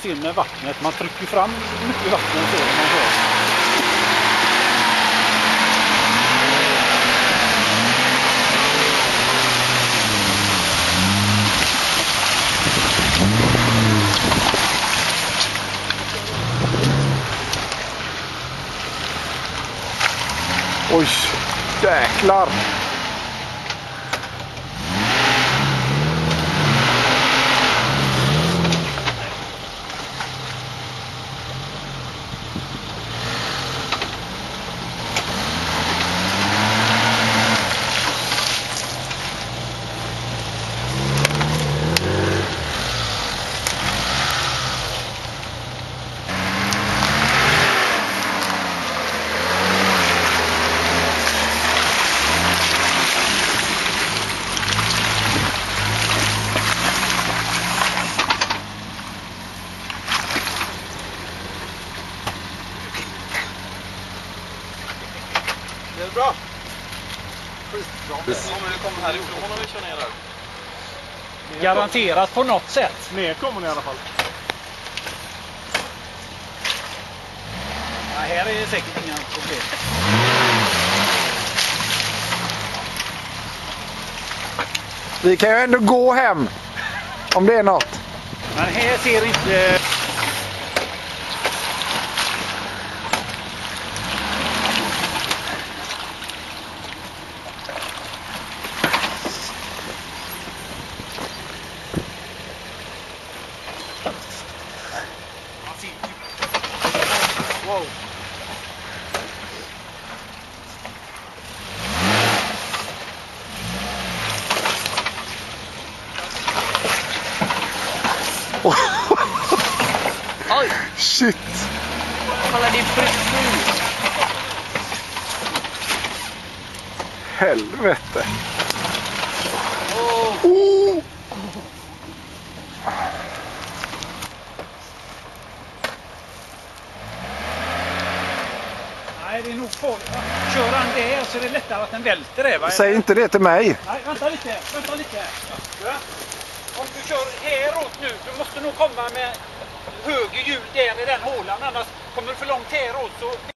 Sen med vattnet, man trycker fram mycket vatten så när man kör. Oj, jäklar. Det är bra. Om vi kommer härifrån om vi kör ner där. Garanterat på något sätt. Ner kommer ni i alla fall. Ja, här är det säkert inga problem. Vi kan ju ändå gå hem. Om det är något. Men här ser inte... Man ser Wow. Oj! Shit. Kolla din frisyr! Helvete. Nej, det är nog farligt. Kör han där så är det lättare att den välter det. Va? Säg inte det till mig. Nej, vänta lite. Vänta lite. Ja. Om du kör häråt nu, du måste nog komma med höger hjul där i den hålan. Annars kommer du för långt häråt så